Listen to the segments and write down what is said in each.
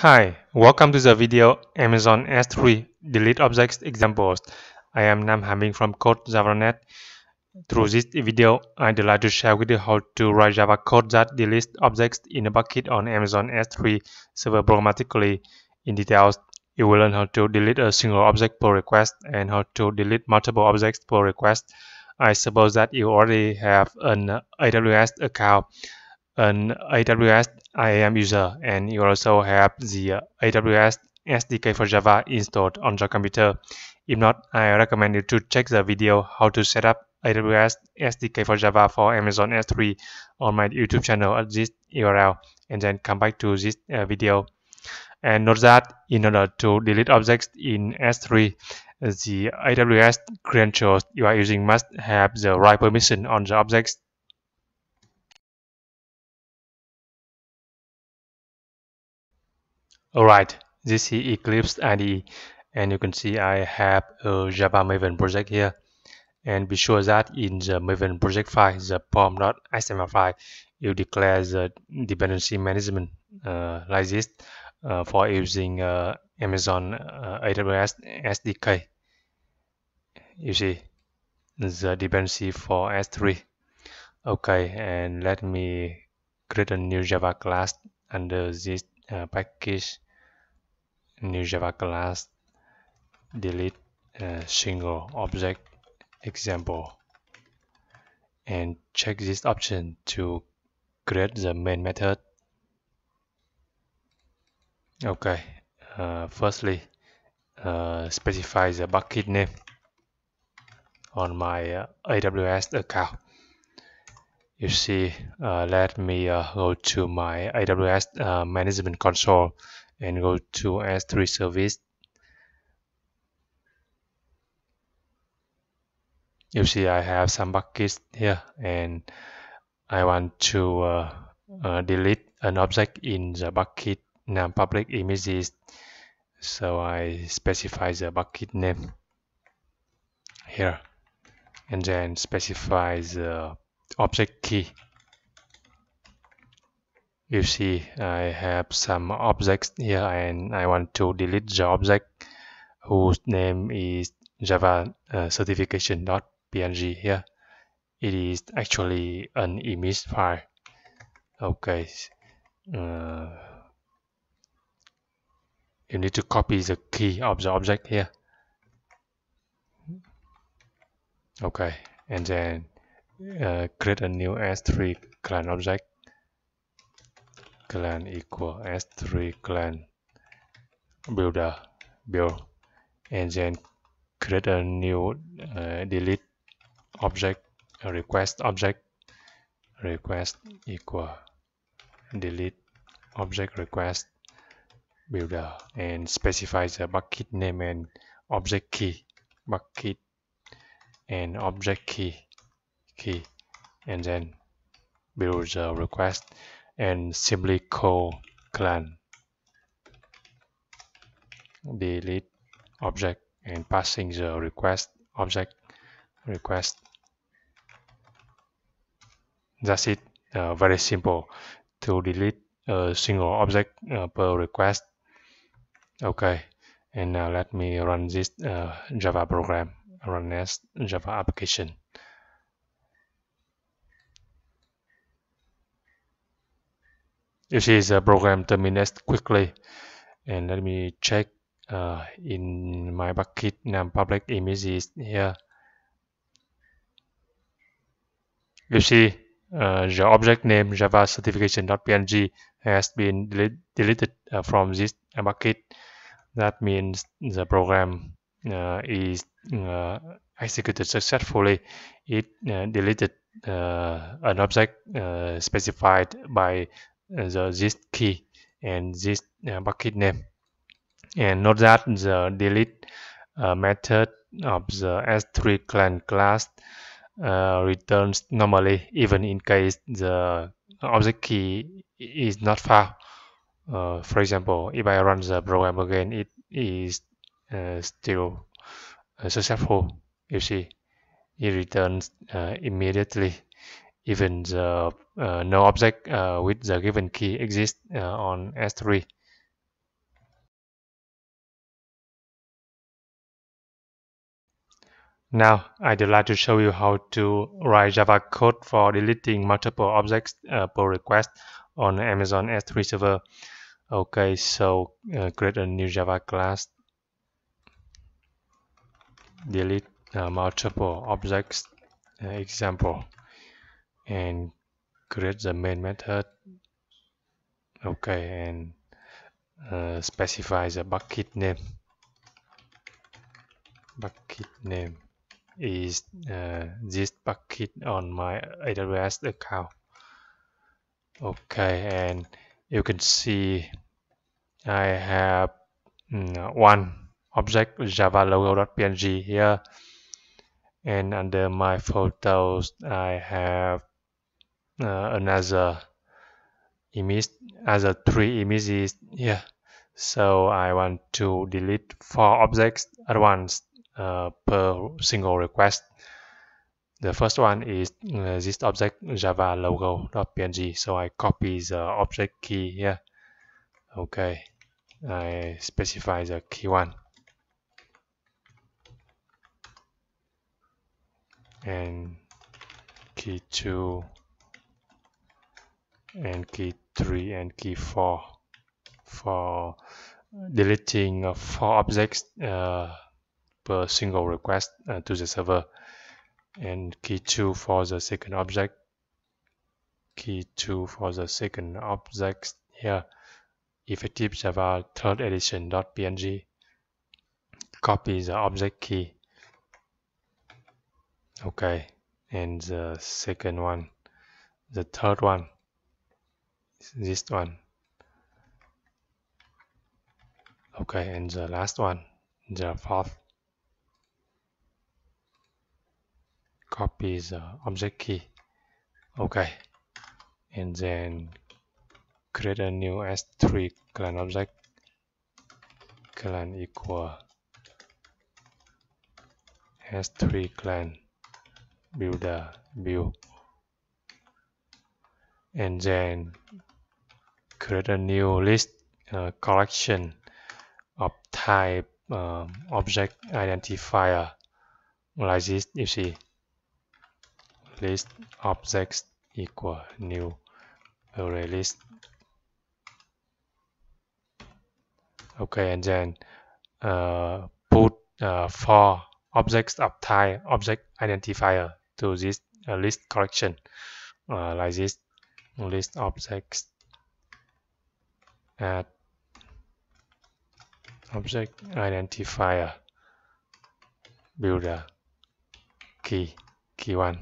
Hi, welcome to the video Amazon S3 Delete Objects Examples. I am Nam Ha Minh from CodeJava.net. Through this video, I'd like to share with you how to write Java code that deletes objects in a bucket on Amazon S3 server programmatically. In details, you will learn how to delete a single object per request and how to delete multiple objects per request. I suppose that you already have an AWS account an AWS IAM user and you also have the AWS SDK for Java installed on your computer. If not, I recommend you to check the video how to set up AWS SDK for Java for Amazon S3 on my YouTube channel at this URL and then come back to this uh, video. And note that in order to delete objects in S3, the AWS credentials you are using must have the right permission on the objects Alright, this is Eclipse IDE and you can see I have a Java Maven project here and be sure that in the Maven project file, the pom.xml file, you declare the dependency management uh, like this uh, for using uh, Amazon uh, AWS SDK. You see the dependency for S3. Okay, and let me create a new Java class under this uh, package new Java class delete a single object example and check this option to create the main method. Okay uh, firstly uh, specify the bucket name on my uh, AWS account. You see uh, let me uh, go to my AWS uh, management console and go to S3 service. You see I have some buckets here and I want to uh, uh, delete an object in the bucket name public images. So I specify the bucket name here and then specify the object key you see I have some objects here and I want to delete the object whose name is java uh, certification.png here. It is actually an image file. Okay uh, you need to copy the key of the object here. Okay and then uh, create a new s3 client object clan equal s3 clan. Builder build. And then create a new uh, delete object request object. Request equal delete object request. Builder and specify the bucket name and object key. Bucket and object key key. And then build the request and simply call clan. Delete object and passing the request object request. That's it. Uh, very simple. To delete a single object uh, per request. Okay. And now let me run this uh, java program run as java application see the program terminates quickly. And let me check uh, in my bucket name public images here. You see uh, the object name java certification.png has been delete, deleted uh, from this bucket. That means the program uh, is uh, executed successfully. It uh, deleted an object specified by the this key and this uh, bucket name. And note that the delete uh, method of the s3 clan class uh, returns normally even in case the object key is not found uh, for example if I run the program again it is uh, still uh, successful. You see it returns immediately even the uh, no object uh, with the given key exists uh, on S3. Now, I'd like to show you how to write Java code for deleting multiple objects uh, per request on Amazon S3 server. Okay, so uh, create a new Java class, delete uh, multiple objects example and create the main method. Okay, and uh, specify the bucket name. Bucket name is uh, this bucket on my AWS account okay and you can see I have mm, one object java logo.png here and under my photos I have uh, another image other three images here so I want to delete four objects at once uh, per single request. The first one is uh, this object java logo.png. So I copy the object key here. Okay, I specify the key one. And key 2 and key 3 and key 4 for deleting four objects uh, per single request uh, to the server. And key 2 for the second object key 2 for the second object here. Effective java third edition.png copy the object key. Okay. And the second one the third one this one. Okay and the last one the fourth. Copy the object key. Okay. And then create a new s3 clan object. Clan equal s3 clan builder build and then create a new list uh, collection of type um, object identifier. Like this you see. List objects equal new array list. Okay and then uh, put uh, for objects of type object identifier to this uh, list collection. Uh, like this list objects add object identifier builder key key one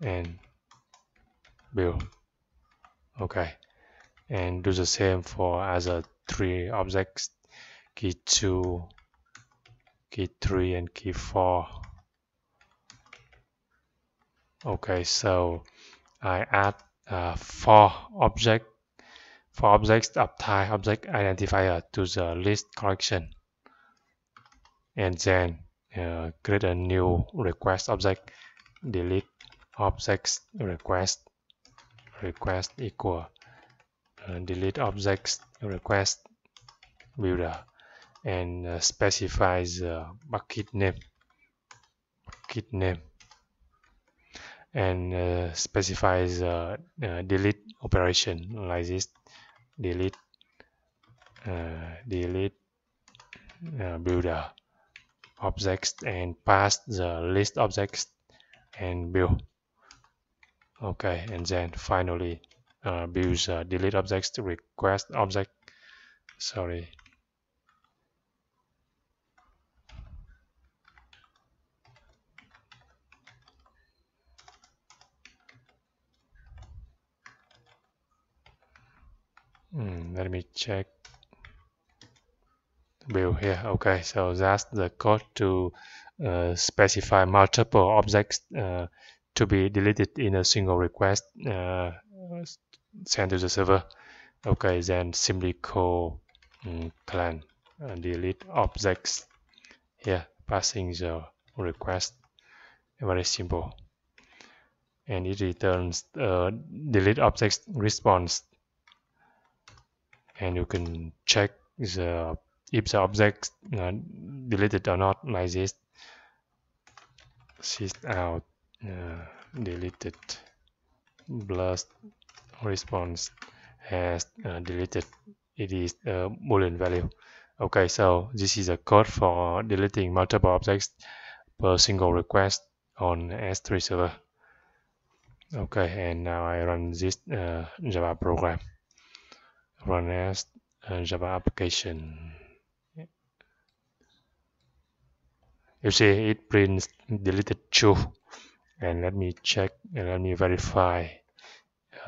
and build. Okay. And do the same for other three objects key 2 key 3 and key 4 okay so I add uh, four object for objects of type object identifier to the list collection. And then uh, create a new request object delete objects request request equal uh, delete objects request builder and uh, specifies the bucket name bucket name and uh, specifies uh, uh, delete operation like this. Delete uh, delete builder objects and pass the list objects and build. Okay and then finally build delete objects to request object. Sorry hmm, let me check build here okay so that's the code to uh, specify multiple objects uh, to be deleted in a single request uh, sent to the server. Okay, then simply call um, clan uh, delete objects here, passing the request. Very simple. And it returns uh, delete objects response. And you can check the if the object uh, deleted or not like this sys out uh, deleted blast response has uh, deleted it is a boolean value. Okay so this is a code for deleting multiple objects per single request on S3 server. Okay and now I run this uh, Java program run as Java application. You see it prints deleted true and let me check and let me verify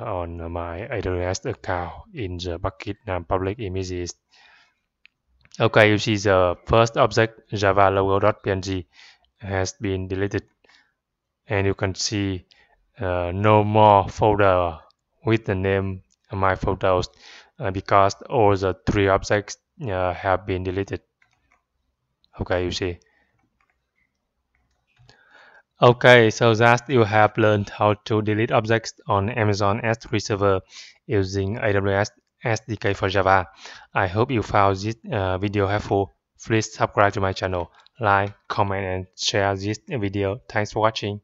on my AWS account in the bucket name public images. Okay you see the first object java logo.png has been deleted. And you can see uh, no more folder with the name my photos. uh, because all the three objects uh, have been deleted. Okay you see. Okay so that you have learned how to delete objects on amazon s3 server using aws sdk for java. I hope you found this uh, video helpful. Please subscribe to my channel like comment and share this video. Thanks for watching